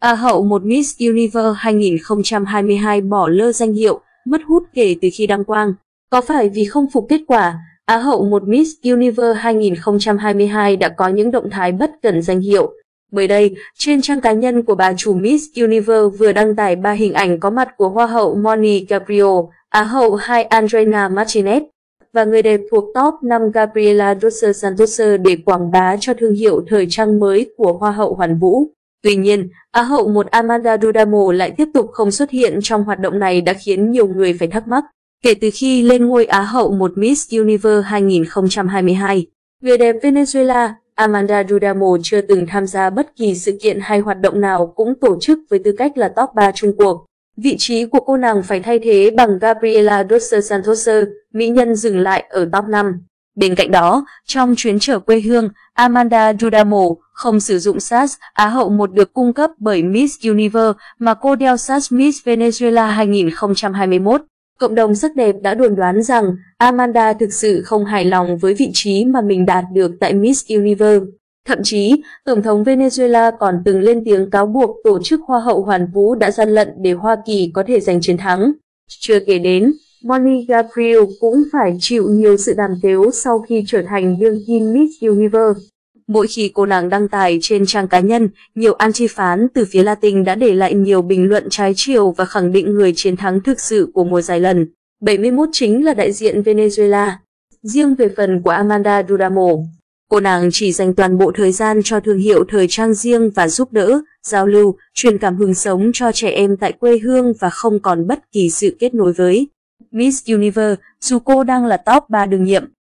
Á hậu một Miss Universe 2022 bỏ lơ danh hiệu, mất hút kể từ khi đăng quang. Có phải vì không phục kết quả, Á hậu một Miss Universe 2022 đã có những động thái bất cần danh hiệu. Mới đây, trên trang cá nhân của bà chủ Miss Universe vừa đăng tải ba hình ảnh có mặt của Hoa hậu Moni Gabriel, Á hậu 2 Andrea Martinez và người đẹp thuộc top 5 Gabriela dos Santos để quảng bá cho thương hiệu thời trang mới của Hoa hậu Hoàn Vũ. Tuy nhiên, Á hậu một Amanda Dudamo lại tiếp tục không xuất hiện trong hoạt động này đã khiến nhiều người phải thắc mắc. Kể từ khi lên ngôi Á hậu một Miss Universe 2022, người đẹp Venezuela Amanda Dudamo chưa từng tham gia bất kỳ sự kiện hay hoạt động nào cũng tổ chức với tư cách là top 3 chung cuộc. Vị trí của cô nàng phải thay thế bằng Gabriela dos Santos, mỹ nhân dừng lại ở top 5. Bên cạnh đó, trong chuyến trở quê hương, Amanda Dudamo không sử dụng SAS Á hậu một được cung cấp bởi Miss Universe mà cô đeo SAS Miss Venezuela 2021. Cộng đồng sắc đẹp đã đồn đoán rằng Amanda thực sự không hài lòng với vị trí mà mình đạt được tại Miss Universe. Thậm chí, Tổng thống Venezuela còn từng lên tiếng cáo buộc tổ chức Hoa hậu Hoàn Vũ đã gian lận để Hoa Kỳ có thể giành chiến thắng. Chưa kể đến, Molly Gabriel cũng phải chịu nhiều sự đàm tiếu sau khi trở thành đương kim Miss Universe. Mỗi khi cô nàng đăng tải trên trang cá nhân, nhiều anti-phán từ phía Latin đã để lại nhiều bình luận trái chiều và khẳng định người chiến thắng thực sự của mùa giải lần. 71 chính là đại diện Venezuela. Riêng về phần của Amanda Duramo, cô nàng chỉ dành toàn bộ thời gian cho thương hiệu thời trang riêng và giúp đỡ, giao lưu, truyền cảm hứng sống cho trẻ em tại quê hương và không còn bất kỳ sự kết nối với Miss Universe, dù cô đang là top 3 đương nhiệm.